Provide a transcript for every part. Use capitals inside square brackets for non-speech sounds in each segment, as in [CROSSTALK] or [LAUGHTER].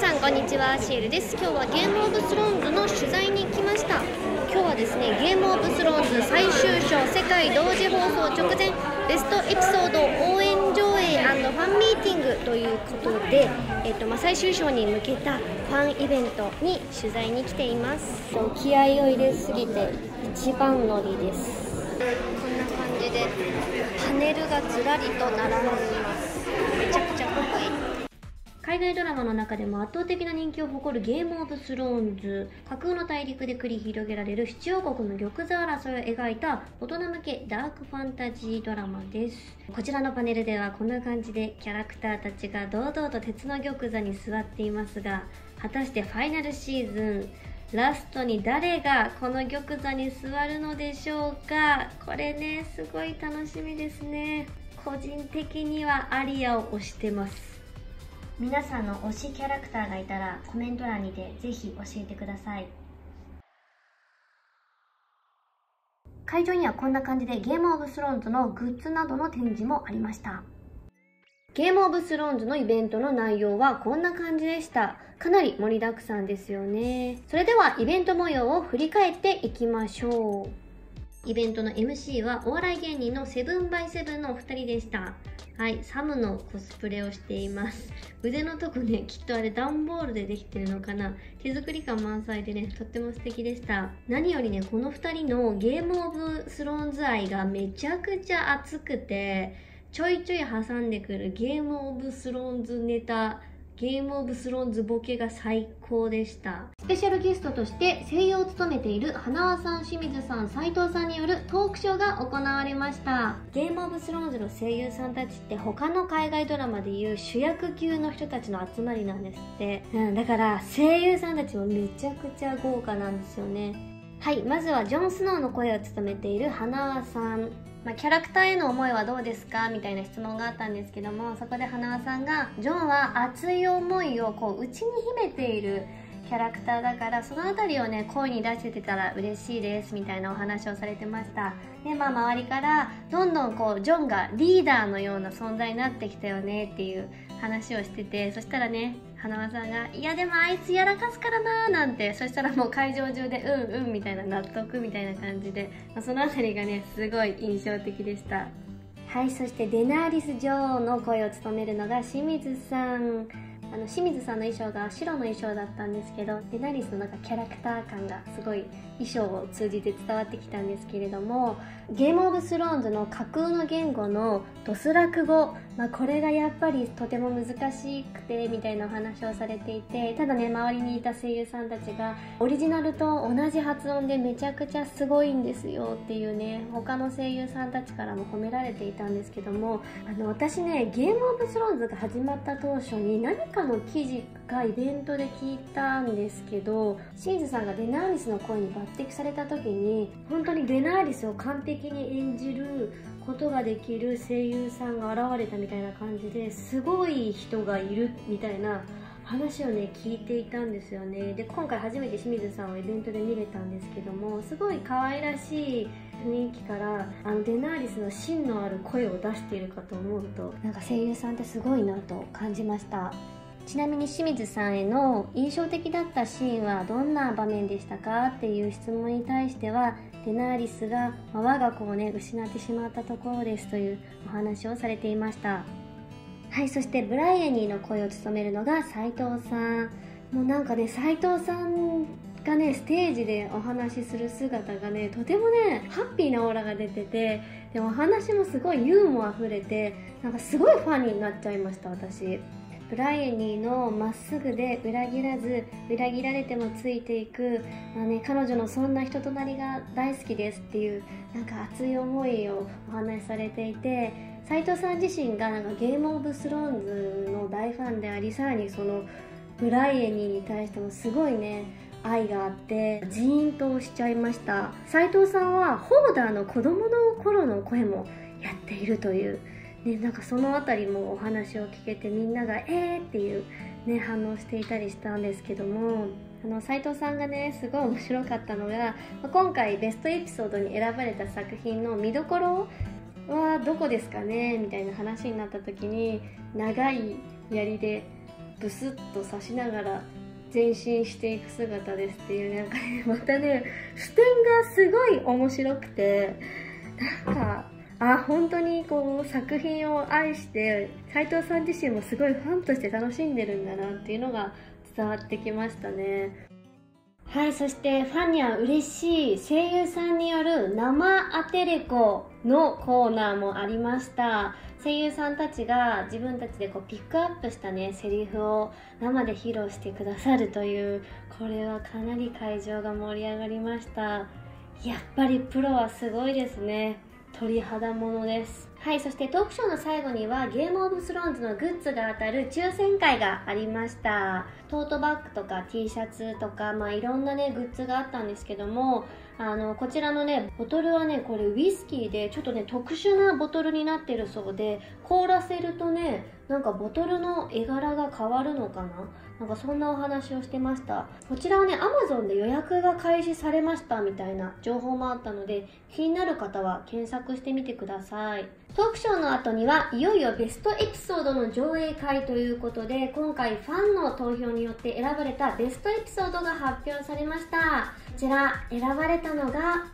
さんこんにちは。シエルです。今日はゲームオブスローンズの取材に来ました。今日はですねゲームオブスローンズ最終章世界同時放送直前ベストエピソード応援上映ファンミーティングということで、えっとまあ、最終章に向けたファンイベントに取材に来ています。気合を入れすぎて一番乗りです。こんな感じでパネルがずらりと並んでいます海外ドラマの中でも圧倒的な人気を誇るゲームオブスローンズ架空の大陸で繰り広げられる七王国の玉座争いを描いた大人向けダークファンタジードラマです。こちらのパネルではこんな感じでキャラクターたちが堂々と鉄の玉座に座っていますが果たしてファイナルシーズンラストに誰がこの玉座に座るのでしょうか？これねすごい楽しみですね。個人的にはアリアを推してます。皆さんの推しキャラクターがいたらコメント欄にてぜひ教えてください。会場にはこんな感じでゲームオブスローンズのグッズなどの展示もありました。ゲームオブスローンズのイベントの内容はこんな感じでした。かなり盛りだくさんですよね。それではイベント模様を振り返っていきましょう。イベントの MC はお笑い芸人のセブンバイセブンのお二人でしたはい、サムのコスプレをしています。腕のとこね、きっとあれ段ボールでできてるのかな。手作り感満載でね、とっても素敵でした。何よりね、この2人のゲームオブスローンズ愛がめちゃくちゃ熱くて、ちょいちょい挟んでくるゲームオブスローンズネタゲームオブスローンズボケが最高でした。スペシャルゲストとして声優を務めている花輪さん清水さん斉藤さんによるトークショーが行われました。ゲームオブスローンズの声優さんたちって他の海外ドラマでいう主役級の人たちの集まりなんですって、うん、だから声優さんたちもめちゃくちゃ豪華なんですよね。はいまずはジョン・スノーの声を務めている花輪さんまあ、キャラクターへの思いはどうですかみたいな質問があったんですけどもそこで花輪さんがジョンは熱い思いをこう内に秘めているキャラクターだからその辺りをね声に出せてたら嬉しいですみたいなお話をされてました。でまあ周りからどんどんこうジョンがリーダーのような存在になってきたよねっていう話をしててそしたらね花輪さんが「いやでもあいつやらかすからな」なんてそしたらもう会場中で「うんうん」みたいな納得みたいな感じで、まあ、その辺りがねすごい印象的でした。はいそしてデナーリス女王の声を務めるのが清水さん。あの清水さんの衣装が白の衣装だったんですけどデナリスのなんかキャラクター感がすごい衣装を通じて伝わってきたんですけれどもゲームオブスローンズの架空の言語のドスラク語、まあ、これがやっぱりとても難しくてみたいなお話をされていてただね周りにいた声優さんたちがオリジナルと同じ発音でめちゃくちゃすごいんですよっていうね他の声優さんたちからも褒められていたんですけどもあの私ねゲームオブスローンズが始まった当初に何かの記事がイベントで聞いたんですけどシンズさんがデナーリスの声に抜擢された時に本当にデナーリスを完璧に演じることができる声優さんが現れたみたいな感じですごい人がいるみたいな話をね聞いていたんですよね。で今回初めて清水さんをイベントで見れたんですけどもすごい可愛らしい雰囲気からあのデナーリスの芯のある声を出しているかと思うとなんか声優さんってすごいなと感じました。ちなみに清水さんへの印象的だったシーンはどんな場面でしたかっていう質問に対してはデナーリスが、我が子をね失ってしまったところですというお話をされていました。はいそしてブライエニーの声を務めるのが斉藤さんもうなんかね斉藤さんがねステージでお話しする姿がねとてもねハッピーなオーラが出ててでお話もすごいユーモアあふれてなんかすごいファンになっちゃいました私。ブライエニーのまっすぐで裏切らず裏切られてもついていく、まあね、彼女のそんな人となりが大好きですっていうなんか熱い思いをお話しされていて斉藤さん自身がなんかゲームオブスローンズの大ファンでありさらにそのブライエニーに対してもすごいね愛があってジーンとしちゃいました。斉藤さんはホーダーの子供の頃の声もやっているというね、なんかその辺りもお話を聞けてみんなが「えー!」っていう、ね、反応していたりしたんですけどもあの斉藤さんがねすごい面白かったのが今回ベストエピソードに選ばれた作品の見どころはどこですかねみたいな話になった時に長い槍でブスッと刺しながら前進していく姿ですっていうなんかねまたね視点がすごい面白くてなんかあ本当にこう作品を愛して斉藤さん自身もすごいファンとして楽しんでるんだなっていうのが伝わってきましたね。はいそしてファンには嬉しい声優さんによる生アテレコのコーナーもありました。声優さんたちが自分たちでこうピックアップしたねセリフを生で披露してくださるというこれはかなり会場が盛り上がりました。やっぱりプロはすごいですね。鳥肌ものです。はいそしてトークショーの最後にはゲームオブスローンズのグッズが当たる抽選会がありました。トートバッグとか T シャツとかまあいろんなねグッズがあったんですけどもあのこちらのねボトルはねこれウイスキーでちょっとね特殊なボトルになってるそうで凍らせるとねなんかボトルの絵柄が変わるのかな？なんかそんなお話をしてました。こちらはね Amazon で予約が開始されましたみたいな情報もあったので気になる方は検索してみてください。トークショーの後にはいよいよベストエピソードの上映会ということで今回ファンの投票によって選ばれたベストエピソードが発表されました。こちら選ばれたのが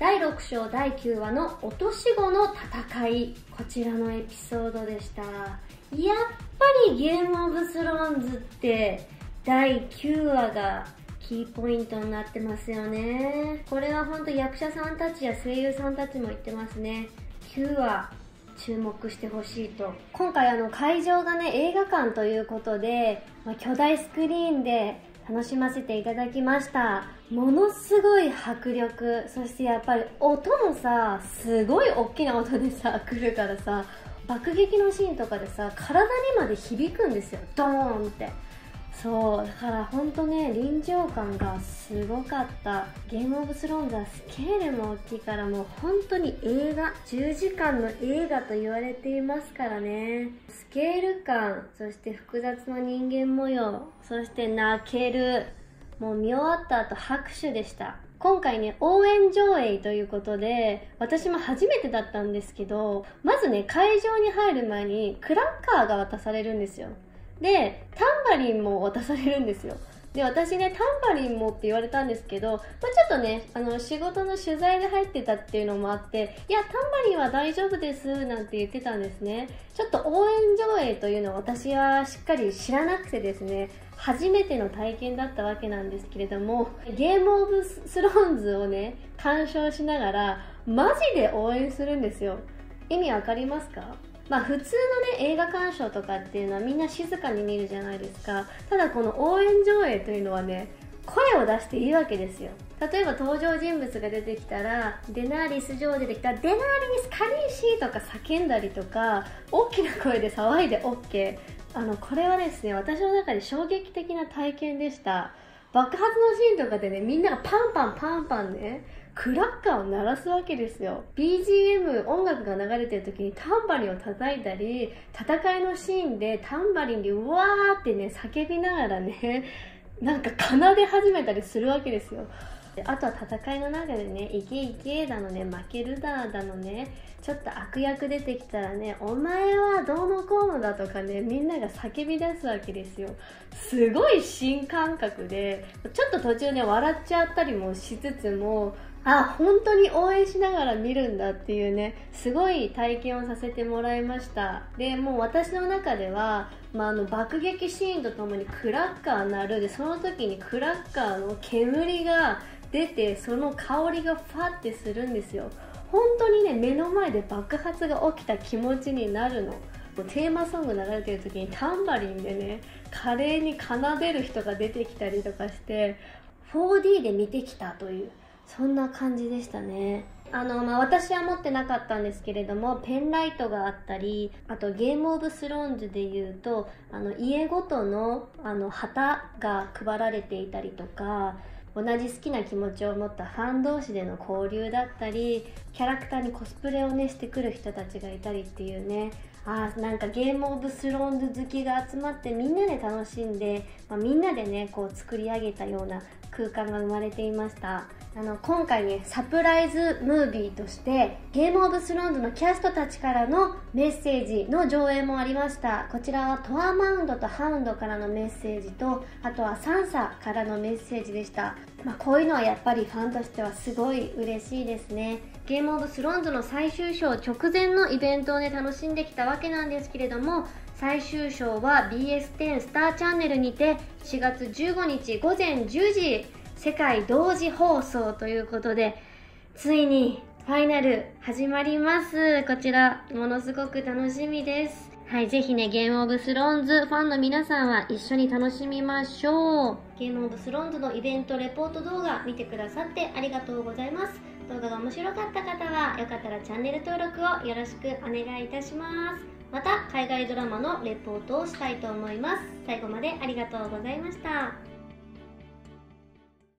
第6章第9話の落とし子の戦い。こちらのエピソードでした。やっぱりゲームオブスローンズって第9話がキーポイントになってますよね。これは本当役者さんたちや声優さんたちも言ってますね。9話注目してほしいと。今回あの会場がね映画館ということで、まあ、巨大スクリーンで楽しませていただきました。ものすごい迫力。そしてやっぱり音もさすごい大きな音でさ来るからさ爆撃のシーンとかでさ体にまで響くんですよ。ドーンって。そう。だから本当ね臨場感がすごかった。ゲームオブスローンズはスケールも大きいからもう本当に映画10時間の映画と言われていますからね。スケール感そして複雑な人間模様そして泣ける。もう見終わった後拍手でした。今回ね、応援上映ということで、私も初めてだったんですけど、まずね、会場に入る前にクラッカーが渡されるんですよ。で、タンバリンも渡されるんですよ。で、私ね、タンバリンもって言われたんですけど、まあ、ちょっとね、あの、仕事の取材で入ってたっていうのもあって、いや、タンバリンは大丈夫です、なんて言ってたんですね。ちょっと応援上映というのを私はしっかり知らなくてですね、初めての体験だったわけなんですけれども、ゲームオブスローンズをね、鑑賞しながら、マジで応援するんですよ。意味わかりますか？まあ普通のね映画鑑賞とかっていうのはみんな静かに見るじゃないですか。ただこの応援上映というのはね声を出していいわけですよ。例えば登場人物が出てきたらデナーリス上出てきたデナーリスカリーシーとか叫んだりとか大きな声で騒いで OK あのこれはですね私の中で衝撃的な体験でした。爆発のシーンとかでねみんながパンパンパンパンねクラッカーを鳴らすわけですよ BGM 音楽が流れてる時にタンバリンを叩いたり戦いのシーンでタンバリンでうわーってね叫びながらね [LAUGHS] なんか奏で始めたりするわけですよあとは戦いの中でね、いけいけだのね、負けるだだのね、ちょっと悪役出てきたらね、お前はどうのこうのだとかね、みんなが叫び出すわけですよ。すごい新感覚で、ちょっと途中ね、笑っちゃったりもしつつも、あ、本当に応援しながら見るんだっていうね、すごい体験をさせてもらいました。で、もう私の中では、まあ、あの爆撃シーンとともにクラッカー鳴る。で、その時にクラッカーの煙が出てその香りがファってするんですよ。本当にね目の前で爆発が起きた気持ちになるの。もうテーマソング流れてる時にタンバリンでね華麗に奏でる人が出てきたりとかして 4D で見てきたという。そんな感じでしたね。あの、まあ、私は持ってなかったんですけれどもペンライトがあったりあとゲームオブスローンズでいうとあの家ごとのあの旗が配られていたりとか同じ好きな気持ちを持ったファン同士での交流だったりキャラクターにコスプレをねしてくる人たちがいたりっていうねあなんかゲームオブスローンズ好きが集まってみんなで楽しんで、まあ、みんなでねこう作り上げたような空間が生まれていました。あの今回ねサプライズムービーとしてゲームオブスローンズのキャストたちからのメッセージの上映もありました。こちらはトアマウンドとハウンドからのメッセージとあとはサンサからのメッセージでした。まあ、こういうのはやっぱりファンとしてはすごい嬉しいですね。ゲームオブスローンズの最終章直前のイベントをね楽しんできたわけなんですけれども最終章は BS10 スターチャンネルにて4月15日午前10時世界同時放送ということでついにファイナル始まりますこちらものすごく楽しみですはい、ぜひね、ゲームオブスローンズファンの皆さんは一緒に楽しみましょう。ゲームオブスローンズのイベントレポート動画見てくださってありがとうございます。動画が面白かった方は、よかったらチャンネル登録をよろしくお願いいたします。また、海外ドラマのレポートをしたいと思います。最後までありがとうございました。